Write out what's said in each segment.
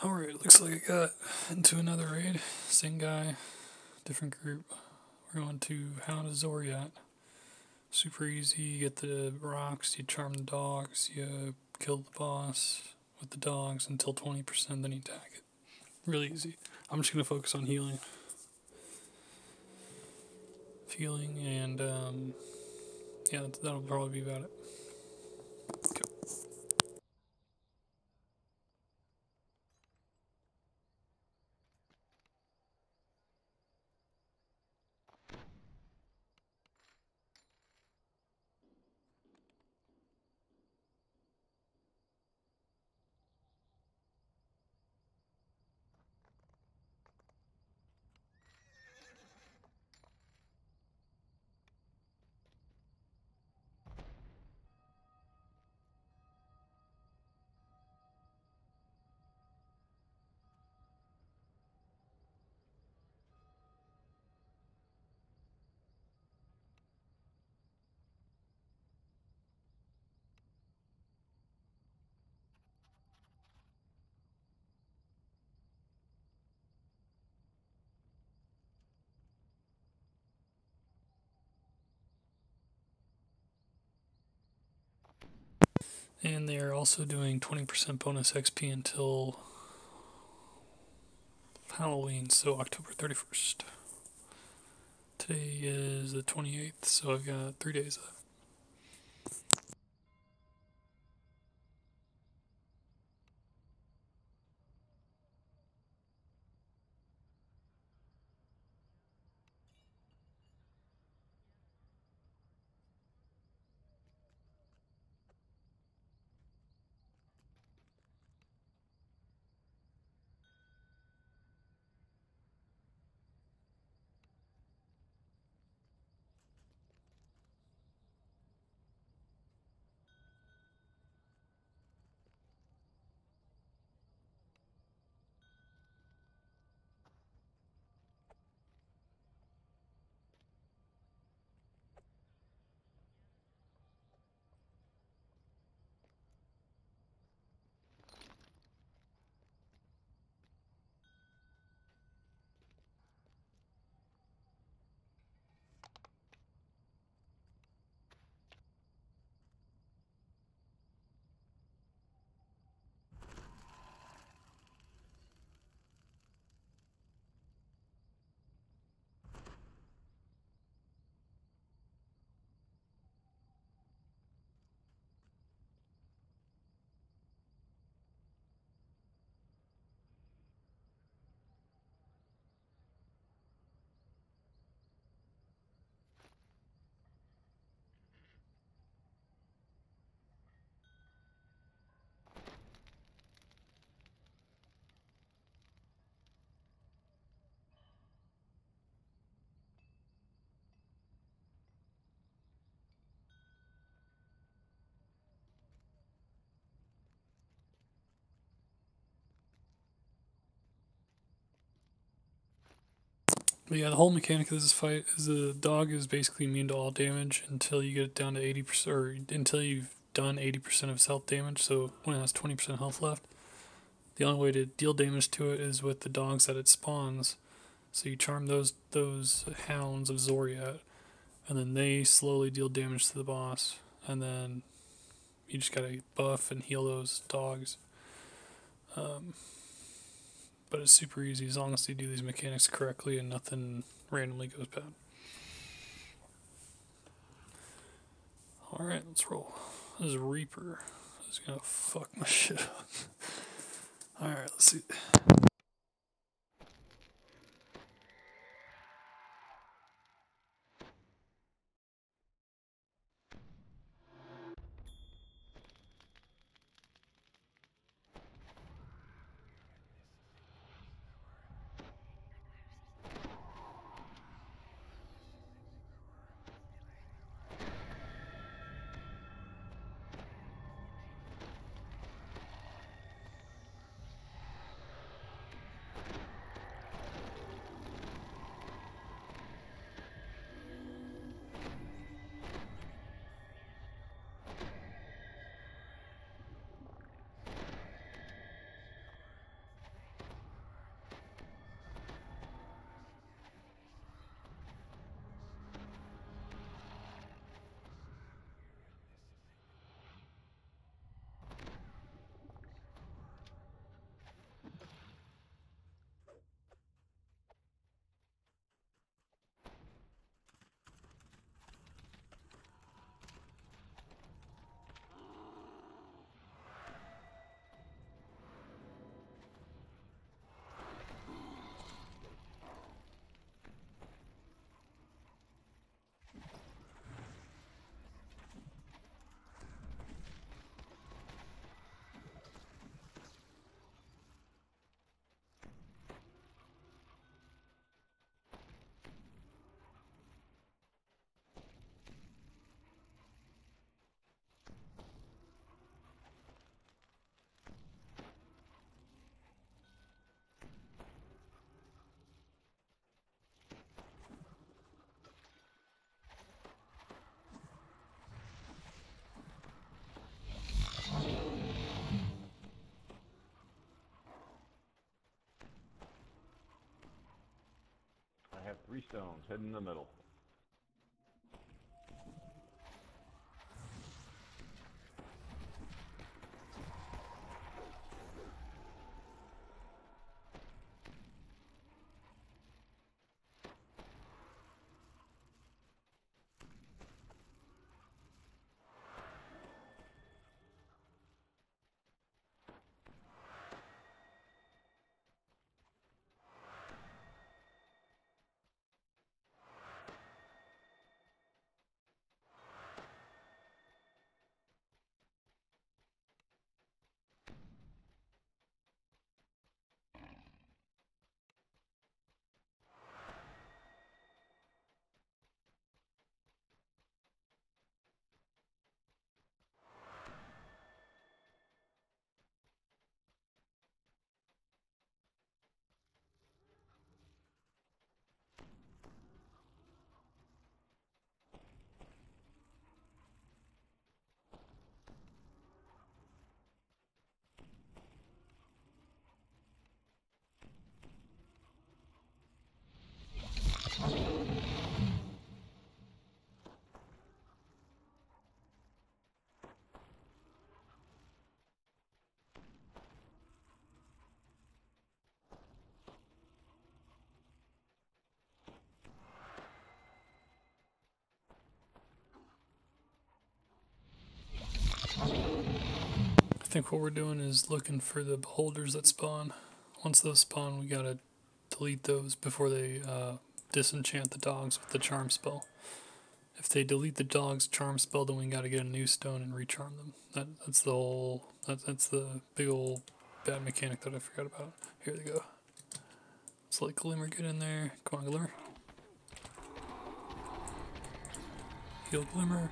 Alright, looks like I got into another raid. Same guy, different group. We're going to Hound of Xoriat. Super easy, you get the rocks, you charm the dogs, you kill the boss with the dogs until 20%, then you attack it. Really easy. I'm just going to focus on healing. Healing, and um, yeah, that'll probably be about it. And they are also doing 20% bonus XP until Halloween, so October 31st. Today is the 28th, so I've got three days left. But yeah, the whole mechanic of this fight is the dog is basically immune to all damage until you get it down to 80%, or until you've done 80% of its health damage, so when it has 20% health left. The only way to deal damage to it is with the dogs that it spawns. So you charm those those hounds of Xoriat, and then they slowly deal damage to the boss, and then you just gotta buff and heal those dogs. Um, but it's super easy as long as you do these mechanics correctly and nothing randomly goes bad. Alright, let's roll. This is Reaper. Is gonna fuck my shit up. Alright, let's see. Three stones. Head in the middle. I think what we're doing is looking for the beholders that spawn. Once those spawn, we gotta delete those before they uh, disenchant the dogs with the charm spell. If they delete the dog's charm spell, then we gotta get a new stone and recharm them. That that's the whole that, that's the big old bad mechanic that I forgot about. Here they go. Let's let Glimmer get in there. Come on, Glimmer. Heal Glimmer.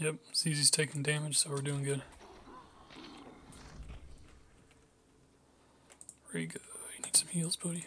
Yep, ZZ's taking damage, so we're doing good. Where go? You need some heals, buddy.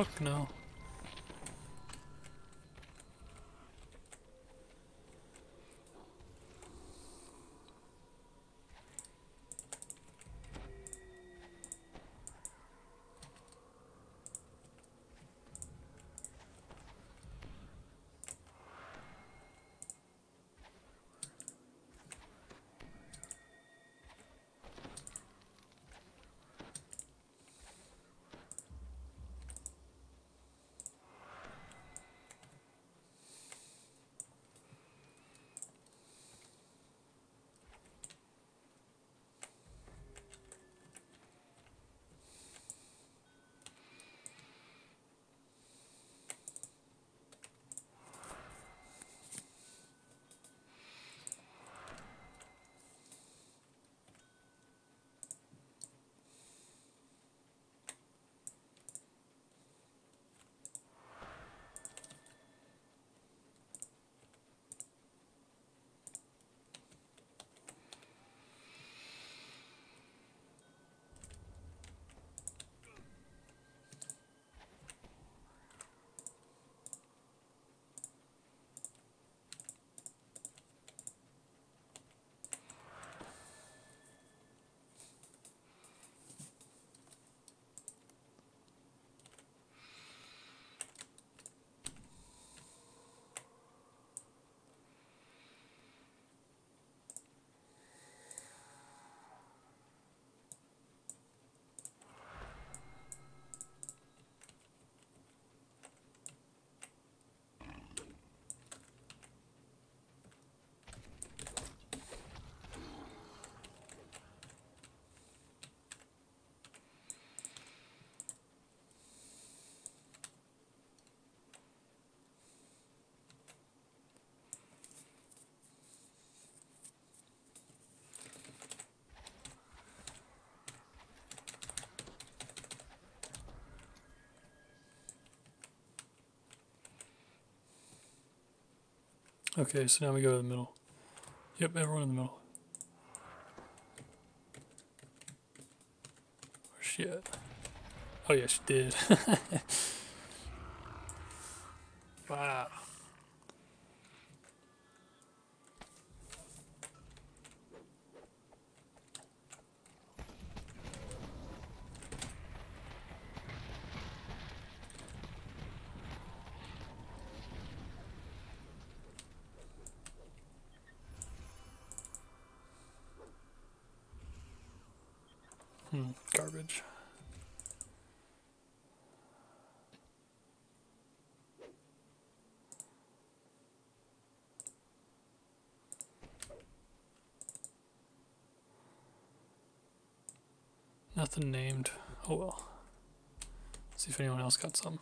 Fuck no. Okay, so now we go to the middle. Yep, everyone in the middle. She at? Oh, oh yeah, she did. wow. Nothing named. Oh well. See if anyone else got some.